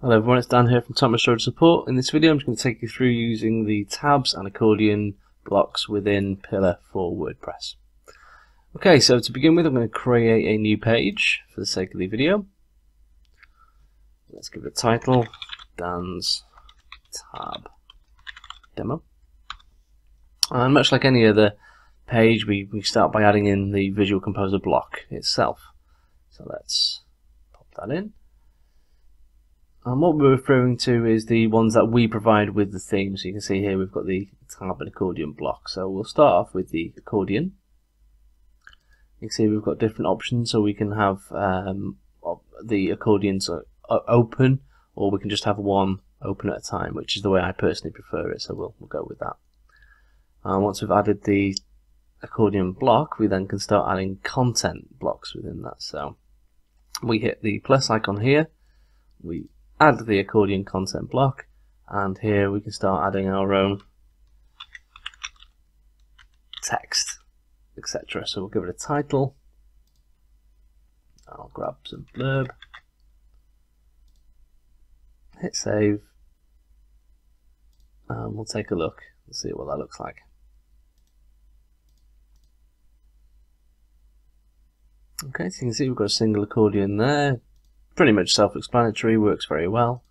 Hello everyone, it's Dan here from TommusRhodus Support. In this video I'm just going to take you through using the tabs and accordion blocks within Pillar for WordPress. Okay, so to begin with I'm going to create a new page for the sake of the video. Let's give it a title, Dan's Tab Demo. And much like any other page, we, we start by adding in the Visual Composer block itself. So let's pop that in. And what we're referring to is the ones that we provide with the theme. So you can see here we've got the tab and accordion block. So we'll start off with the accordion. You can see we've got different options. So we can have um, the accordions open or we can just have one open at a time, which is the way I personally prefer it. So we'll, we'll go with that. And once we've added the accordion block, we then can start adding content blocks within that. So we hit the plus icon here. We add the accordion content block and here we can start adding our own text etc so we'll give it a title. I'll grab some blurb. Hit save. And we'll take a look and see what that looks like. Okay so you can see we've got a single accordion there pretty much self-explanatory, works very well.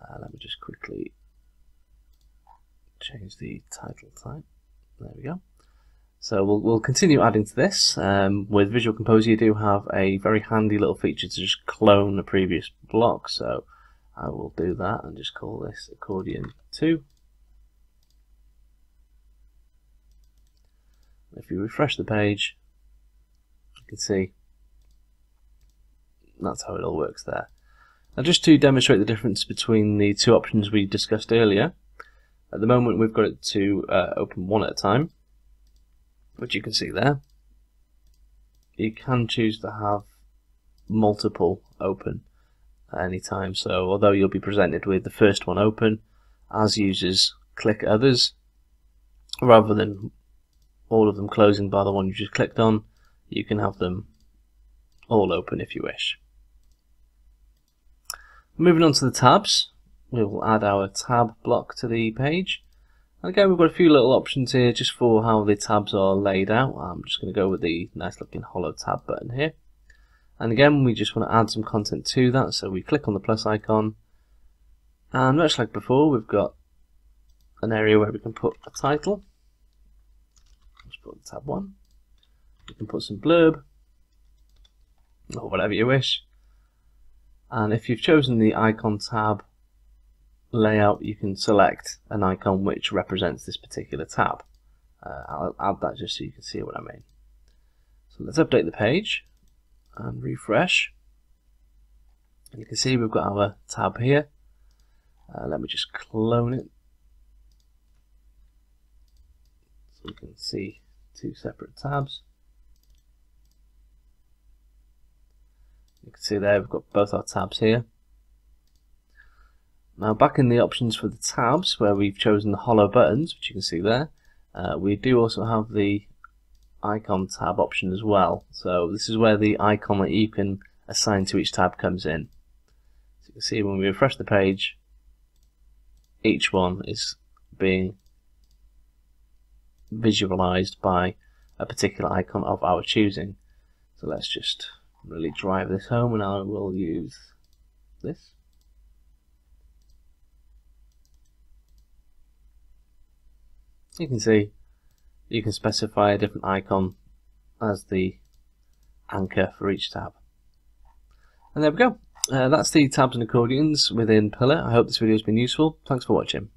Uh, let me just quickly change the title type. There we go. So we'll, we'll continue adding to this. Um, with Visual Composer you do have a very handy little feature to just clone a previous block. So I will do that and just call this accordion 2. If you refresh the page, you can see that's how it all works there. Now just to demonstrate the difference between the two options we discussed earlier, at the moment we've got it to uh, open one at a time, which you can see there. You can choose to have multiple open at any time, so although you'll be presented with the first one open, as users click others, rather than all of them closing by the one you just clicked on, you can have them all open if you wish. Moving on to the tabs, we will add our tab block to the page. And again, we've got a few little options here just for how the tabs are laid out. I'm just going to go with the nice looking hollow tab button here. And again, we just want to add some content to that, so we click on the plus icon. And much like before, we've got an area where we can put a title. Let's put tab 1. You can put some blurb, or whatever you wish and if you've chosen the icon tab layout you can select an icon which represents this particular tab. Uh, I'll add that just so you can see what I mean. So let's update the page and refresh. And you can see we've got our tab here. Uh, let me just clone it. So we can see two separate tabs You can see there we've got both our tabs here. Now back in the options for the tabs where we've chosen the hollow buttons, which you can see there, uh, we do also have the icon tab option as well. So this is where the icon that you can assign to each tab comes in. So you can see when we refresh the page, each one is being visualized by a particular icon of our choosing. So let's just really drive this home and I will use this. You can see you can specify a different icon as the anchor for each tab. And there we go. Uh, that's the tabs and accordions within Pillar. I hope this video has been useful. Thanks for watching.